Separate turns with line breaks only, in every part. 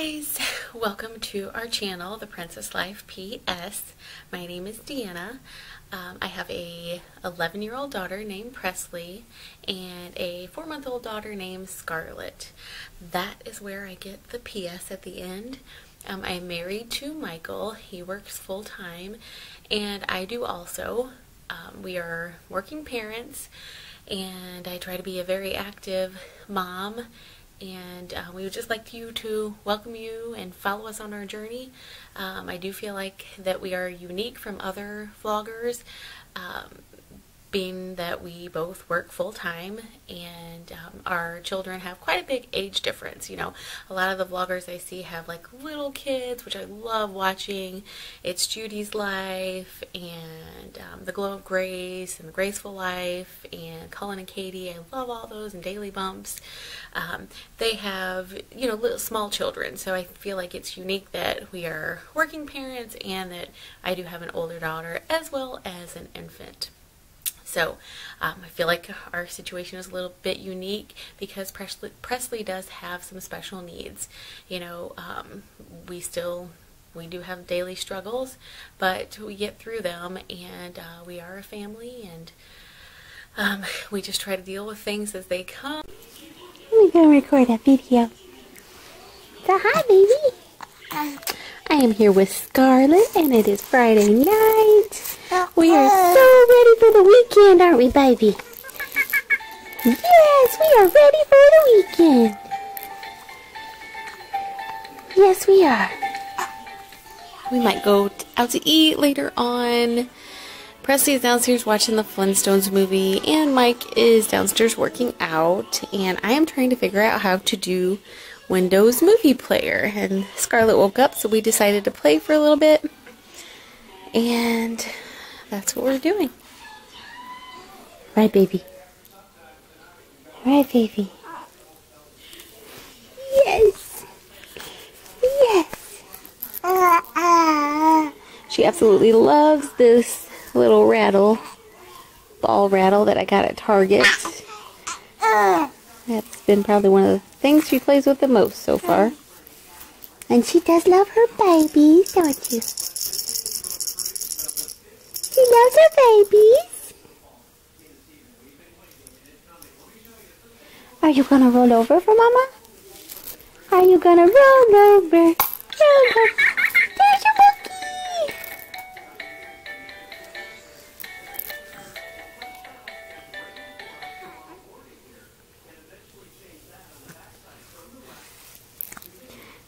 guys, welcome to our channel, The Princess Life PS. My name is Deanna. Um, I have a 11 year old daughter named Presley and a 4 month old daughter named Scarlett. That is where I get the PS at the end. Um, I am married to Michael. He works full time and I do also. Um, we are working parents and I try to be a very active mom and uh, we would just like you to welcome you and follow us on our journey. Um, I do feel like that we are unique from other vloggers. Um, being that we both work full time and um, our children have quite a big age difference. You know, a lot of the vloggers I see have like little kids, which I love watching. It's Judy's Life and um, The Glow of Grace and The Graceful Life and Cullen and Katie. I love all those and Daily Bumps. Um, they have, you know, little small children, so I feel like it's unique that we are working parents and that I do have an older daughter as well as an infant. So um, I feel like our situation is a little bit unique because Presley, Presley does have some special needs. You know, um, we still we do have daily struggles, but we get through them, and uh, we are a family, and um, we just try to deal with things as they come.
We're gonna record a video. So hi, baby. I am here with Scarlett, and it is Friday night. We are so ready for the weekend, aren't we, baby? Yes, we are ready for the weekend. Yes, we are.
We might go out to eat later on. Presley is downstairs watching the Flintstones movie, and Mike is downstairs working out. And I am trying to figure out how to do Windows Movie Player. And Scarlett woke up, so we decided to play for a little bit. And that's what we're doing.
Right, baby. Right, baby. Yes. Yes.
She absolutely loves this little rattle, ball rattle that I got at Target. That's been probably one of the things she plays with the most so far.
And she does love her babies, don't you? Loves her babies. Are you gonna roll over for mama? Are you gonna roll over? Roll over. There's your monkey.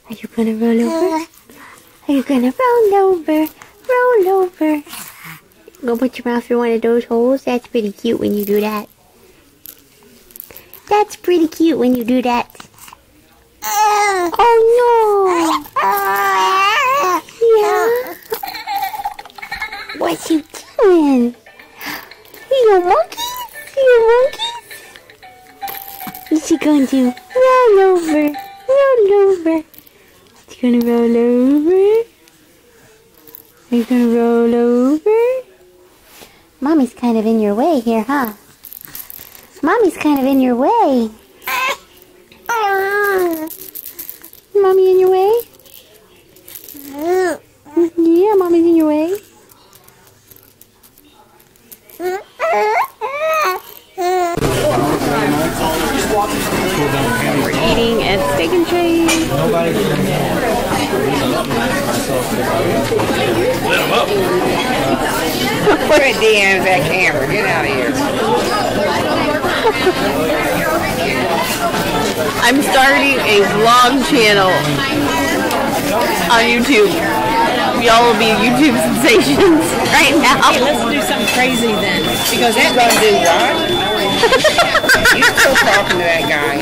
Are you gonna roll over? Uh. Are you gonna roll over? Roll over. Go put your mouth through one of those holes. That's pretty cute when you do that. That's pretty cute when you do that. Oh no! Yeah. What you doing? You monkeys? You monkeys? What's he gonna do? Roll over. Roll over. She gonna roll over? Are you gonna roll over? Mommy's kind of in your way here, huh? Mommy's kind of in your way. Mommy in your way? Yeah, mommy's in your way.
We're eating at Steak and Shake.
Put it DMs that camera. Get out of here.
I'm starting a vlog channel on YouTube. Y'all will be YouTube sensations right now.
Let's do something crazy then, because that
Gonna do what? you still talking to that guy?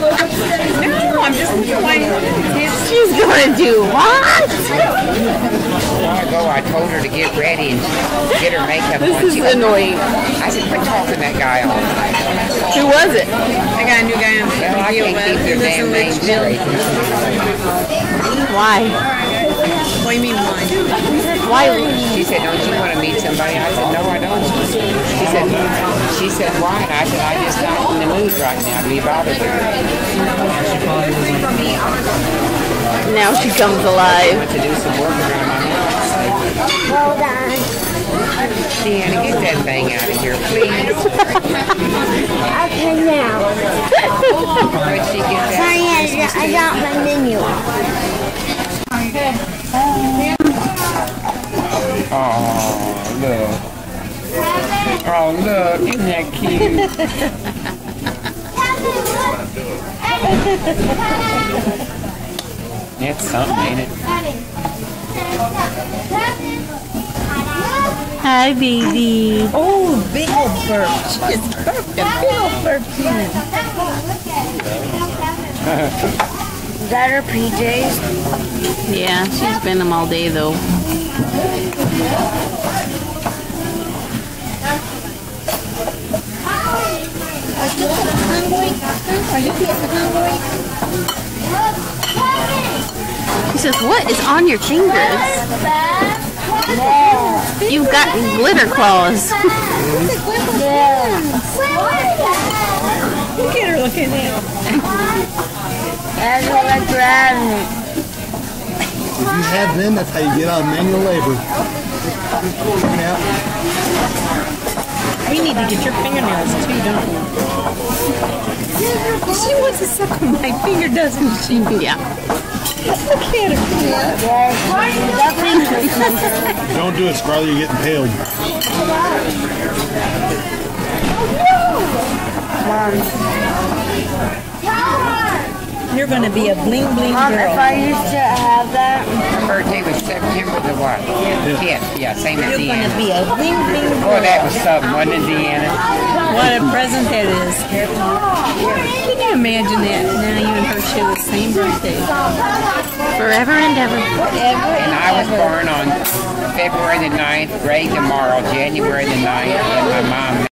no, I'm just enjoying his.
She's gonna do what?
A while ago, I told her to get ready and get her makeup on.
This
She
is
was-
annoying.
I said, quit talking that guy all the.
Who was it?
I got a new guy on
Well, I
video,
can't keep their damn
is
names
Litchfield.
straight.
Why?
What do you mean why?
Why?
She said, don't you want to meet somebody? I said, no, I don't. She said, she said, why? And I said, I just not in the mood right now to be bothered with her.
Now she comes alive.
went to do some work around my house.
Hold on.
Deanna, get that thing out of here, please.
Okay, now.
Where'd she get that?
Sorry, I, I got my menu.
Oh, look. Oh, look. Isn't that cute? That's something, ain't it?
Hi, baby.
Oh, big old burp. She just burped a big old burp again.
Is that her PJs?
Yeah, she's been them all day though. He says, "What is on your fingers? You've got glitter claws."
Look at her looking at
That's what I grabbed.
If you have them, that's how you get out of manual labor. Yeah.
We need to get your fingernails too, don't we? She wants to suck on my finger, doesn't she?
Yeah.
Look at her.
Don't do it, Scarlett. You're getting paled.
You're going to be a bling bling
Mom, if. I used to have that,
Her birthday was September the what? Fifth. Yeah, same as
You're going to be a bling bling girl.
Boy, that was something, wasn't it, Deanna?
What a present that is. Can you imagine that? Now you and her share the same birthday.
Forever and ever.
Forever And I was born on February the 9th, Ray tomorrow, January the 9th, and my mom